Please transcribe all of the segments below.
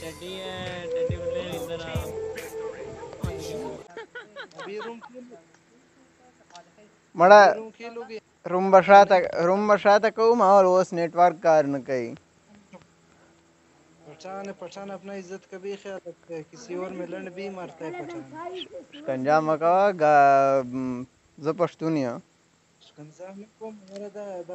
Daddy है daddy बोले इधर आ। अभी रूम मड़ा रूम बसा तक रूम बसा तक हूँ और वो नेटवर्क कारण कई पहचान पहचान अपना इज़्ज़त का भी ख्याल रखते है। किसी और में लड़ भी मारता है पहचान। शकंजा मका जो पश्तूनिया शकंजा में को मेरा दा दा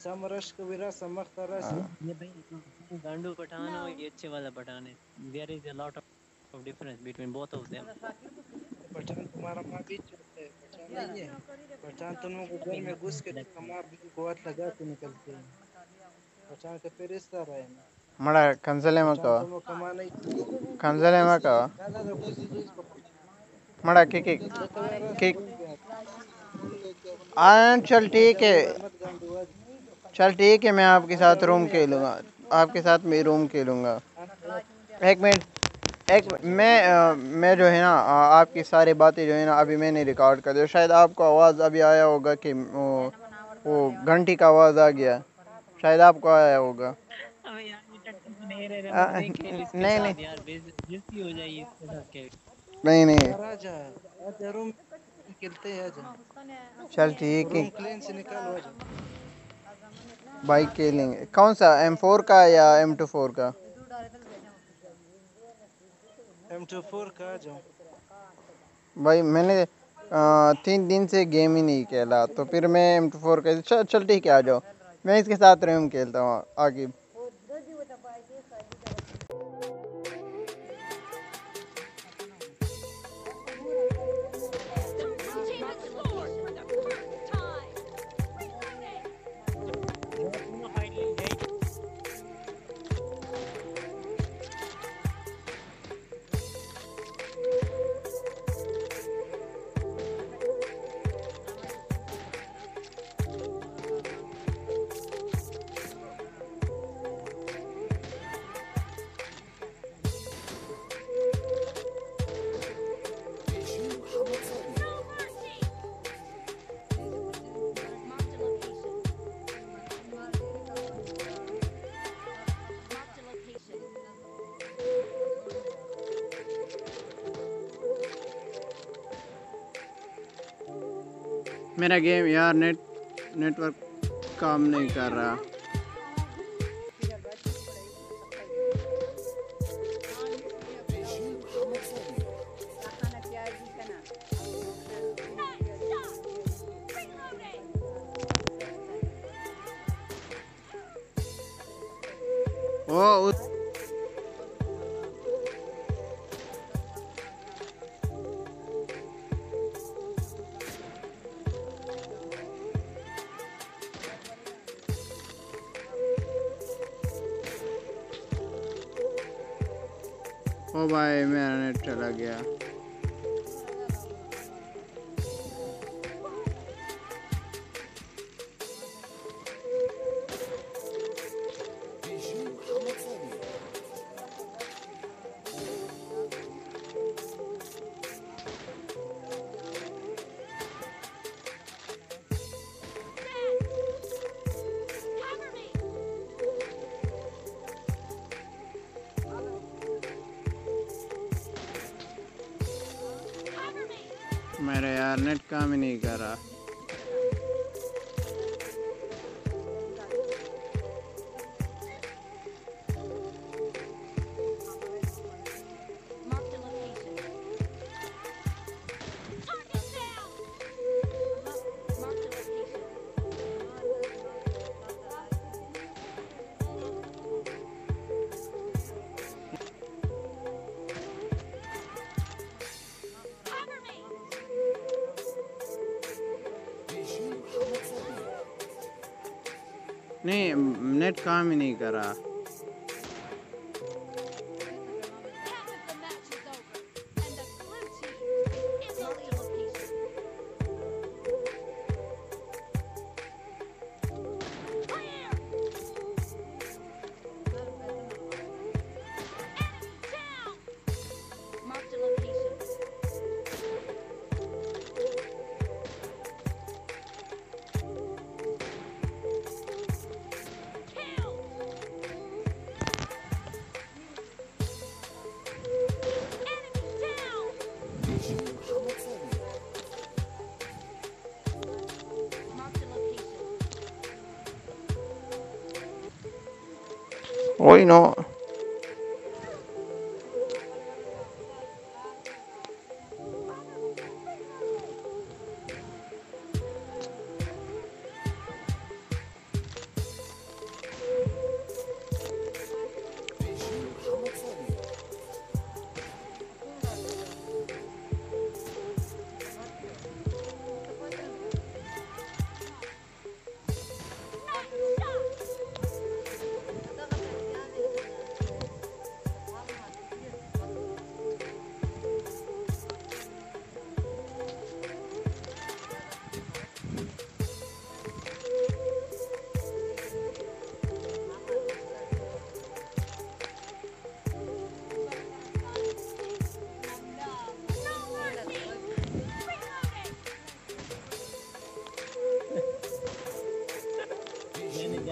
समरस कबीरा समख तरस ये भाई गांडू पठान और ये अच्छे वाला पठान है। There is a lot of difference between both of them Pathan तुम्हारा माँ भी चलते है। पठान नहीं है। पठान तुम घर में घुस के कमा बिल गोत लगा के निकलते हैं। पठान के फिर इस तरह है। मड़ा कंजले में का कंजले तो में का तो मड़ा किक किक। किक। आन चल ठीक है। चल ठीक है मैं आपके साथ रूम खेलूँगा। आपके साथ मैं रूम खेलूँगा। एक मिनट एक मैं अ, मैं जो है ना आपकी सारी बातें जो है ना अभी मैंने रिकॉर्ड कर दिया शायद आपको आवाज़ अभी आया होगा कि वो वो घंटी का आवाज़ आ गया। शायद आपको आया होगा। नहीं आ, नहीं नहीं, नहीं। यार बेइज्जती हो जाएगी इसके साथ खेल नहीं नहीं। यार आजा आजा रूम निकलते हैं आजा चल ठीक है। रूम के बाइक खेलेंगे कौन सा? एम फोर का या एम टू फोर का? M24 का जो। भाई मैंने तीन दिन से गेम ही नहीं खेला तो फिर मैं एम टू फोर का चल चल ठीक है आ जाओ। मैं इसके साथ रेम खेलता हूँ आगे। मेरा गेम यार नेट नेटवर्क काम नहीं कर रहा. ओ उस ओ भाई मेरा नेट चला गया। मेरा यार नेट काम ही नहीं कर रहा। नहीं नेट काम ही नहीं कर। वही नो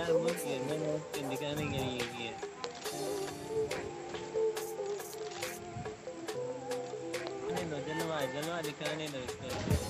दिखाने के लिए जलवा जलवा दिखाने दो इसको